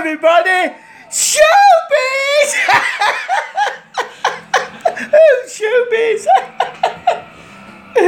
everybody! Showbiz! oh, showbiz!